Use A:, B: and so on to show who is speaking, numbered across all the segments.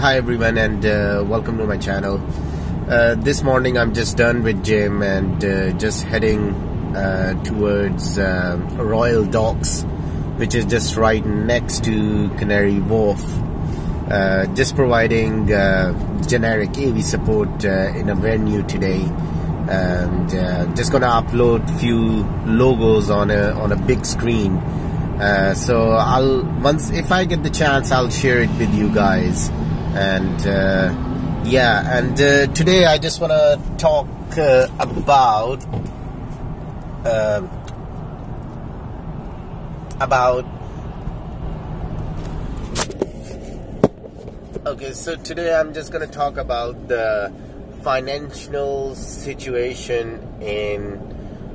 A: hi everyone and uh, welcome to my channel. Uh, this morning I'm just done with gym and uh, just heading uh, towards uh, Royal Docks which is just right next to Canary Wharf. Uh, just providing generic AV support in a venue today. And just gonna upload few logos on a on a big screen. So I'll once if I get the chance, I'll share it with you guys. And uh, yeah, and uh, today I just want to talk uh, about um, about. Okay, so today I'm just going to talk about the financial situation in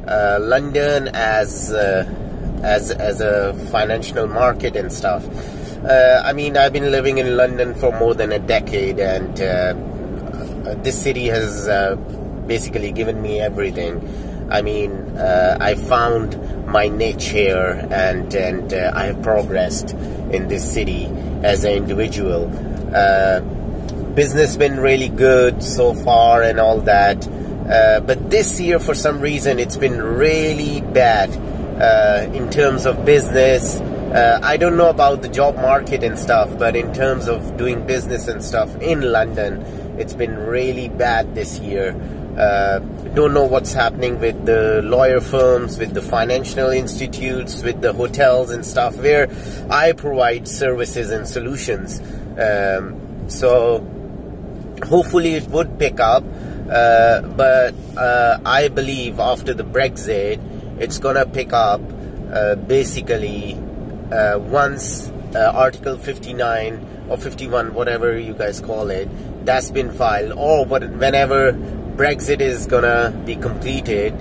A: uh, London as as as a financial market and stuff. Uh, I mean, I've been living in London for more than a decade, and uh, uh this city has uh, basically given me everything. I mean, uh, I found my niche here, and and uh, I have progressed in this city as an individual. business been really good so far, and all that. but this year, for some reason, it's been really bad in terms of business. Uh, I don't know about the job market and stuff, but in terms of doing business and stuff in London, it's been really bad this year. Uh, don't know what's happening with the lawyer firms, with the financial institutes, with the hotels and stuff, where I provide services and solutions. Um, so hopefully it would pick up, uh, but uh, I believe after the Brexit, it's gonna pick up uh, basically uh, once uh, Article 59 or 51, whatever you guys call it, that's been filed, or whenever Brexit is gonna be completed,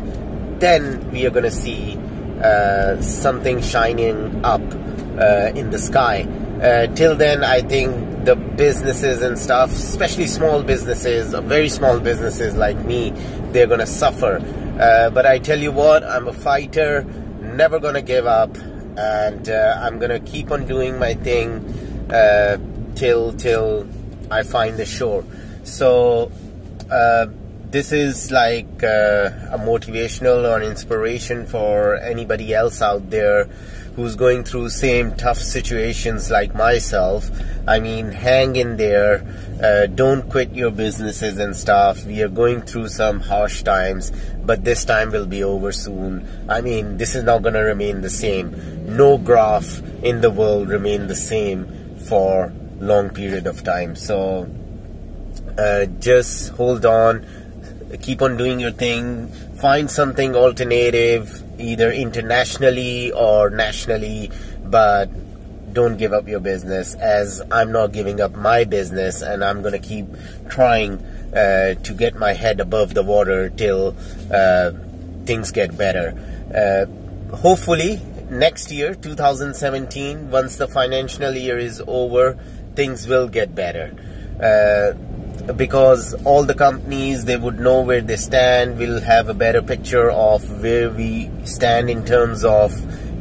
A: then we are gonna see uh, something shining up uh, in the sky. Uh, till then, I think the businesses and stuff, especially small businesses, very small businesses like me, they're gonna suffer. Uh, but I tell you what, I'm a fighter, never gonna give up, and uh, I'm gonna keep on doing my thing uh, till till I find the shore. So uh, this is like uh, a motivational or inspiration for anybody else out there who's going through same tough situations like myself. I mean, hang in there. Uh, don't quit your businesses and stuff. We are going through some harsh times, but this time will be over soon. I mean, this is not going to remain the same. No graph in the world remain the same for long period of time. So uh, just hold on, keep on doing your thing, find something alternative either internationally or nationally, but don't give up your business as I'm not giving up my business and I'm going to keep trying uh, to get my head above the water till uh, things get better. Uh, hopefully, next year, 2017, once the financial year is over, things will get better. Because all the companies they would know where they stand will have a better picture of where we stand in terms of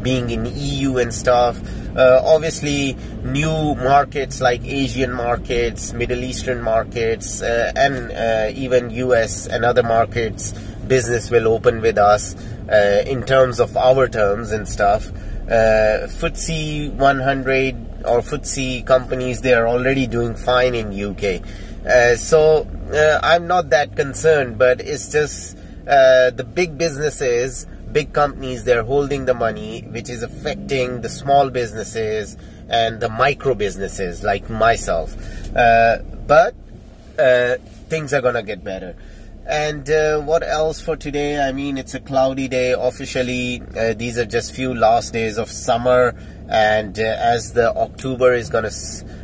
A: being in EU and stuff. Uh, obviously new markets like Asian markets Middle Eastern markets uh, and uh, even US and other markets business will open with us uh, in terms of our terms and stuff. Uh, FTSE 100 or FTSE companies they are already doing fine in UK uh, so uh, I'm not that concerned, but it's just uh, the big businesses, big companies, they're holding the money, which is affecting the small businesses and the micro businesses like myself. Uh, but uh, things are gonna get better. And what else for today? I mean, it's a cloudy day officially. These are just few last days of summer, and as the October is gonna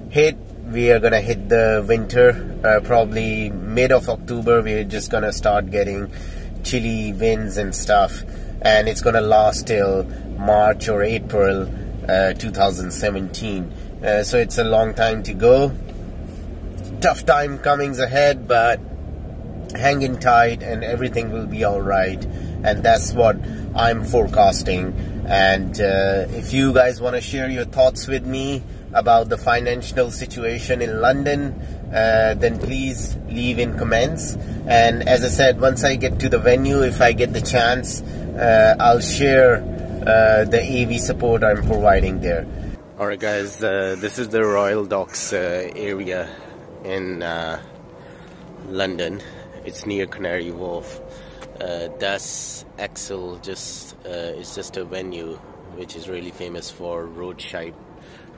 A: hit, we are gonna hit the winter uh, probably mid of October we're just gonna start getting chilly winds and stuff. And it's gonna last till March or April uh, 2017 uh, so it's a long time to go. Tough time comings ahead but hanging tight and everything will be all right. And that's what I'm forecasting and uh, if you guys want to share your thoughts with me about the financial situation in London, uh, then please leave in comments. And as I said, once I get to the venue, if I get the chance, uh, I'll share uh, the AV support I'm providing there. Alright guys, uh, this is the Royal Docks uh, area in London. It's near Canary Wharf. Das ExCeL just is just a venue which is really famous for road type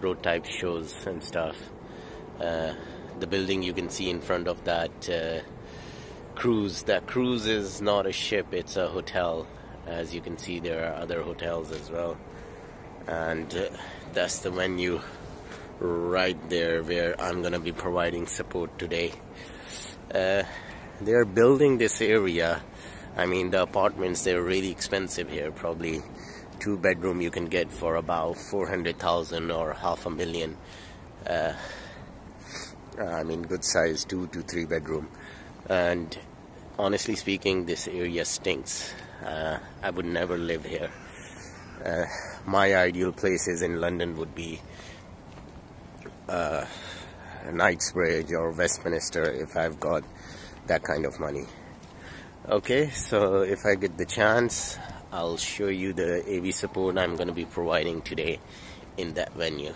A: road type shows and stuff. Uh, the building you can see in front of that uh, cruise. That cruise is not a ship; it's a hotel. As you can see, there are other hotels as well, and uh, that's the venue right there where I'm gonna be providing support today. Uh, they're building this area. I mean, the apartments they're really expensive here, probably two bedroom you can get for about 400,000 or half a million. Uh, I mean good size two to three bedroom. And honestly speaking this area stinks. Uh, I would never live here. Uh, my ideal places in London would be uh, Knightsbridge or Westminster if I've got that kind of money okay so if I get the chance I'll show you the AV support I'm going to be providing today in that venue.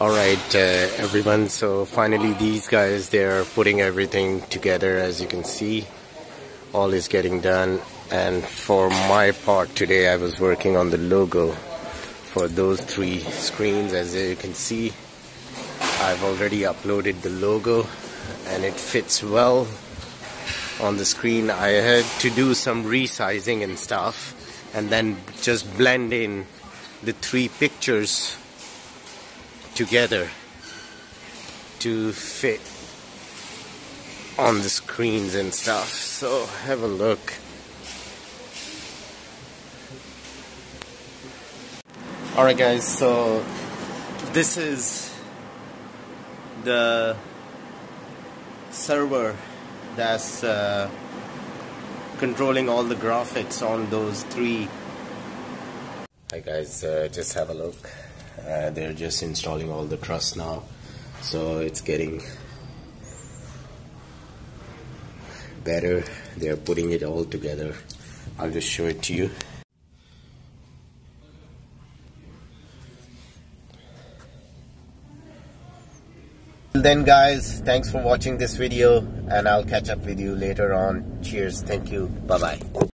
A: Alright uh, everyone, so finally these guys, they're putting everything together as you can see. All is getting done and for my part today I was working on the logo for those three screens as you can see. I've already uploaded the logo and it fits well on the screen I had to do some resizing and stuff and then just blend in the three pictures together to fit on the screens and stuff. So have a look. Alright guys so this is the server that's uh, controlling all the graphics on those three. Hi guys uh, just have a look. Uh, they're just installing all the truss now so it's getting better. They're putting it all together. I'll just show it to you then guys thanks for watching this video and i'll catch up with you later on. Cheers. Thank you. Bye bye